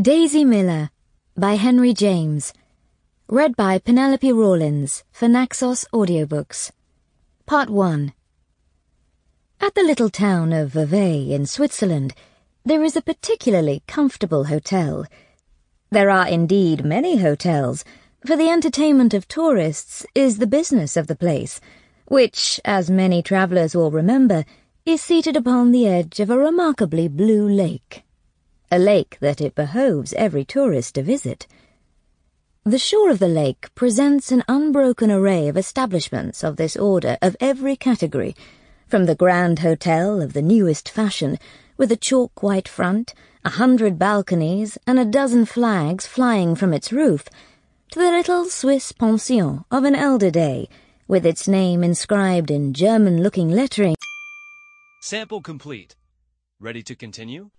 Daisy Miller by Henry James. Read by Penelope Rawlins for Naxos Audiobooks. Part 1 At the little town of Vevey in Switzerland, there is a particularly comfortable hotel. There are indeed many hotels, for the entertainment of tourists is the business of the place, which, as many travellers will remember, is seated upon the edge of a remarkably blue lake a lake that it behoves every tourist to visit. The shore of the lake presents an unbroken array of establishments of this order of every category, from the grand hotel of the newest fashion, with a chalk white front, a hundred balconies, and a dozen flags flying from its roof, to the little Swiss pension of an elder day, with its name inscribed in German-looking lettering. Sample complete. Ready to continue?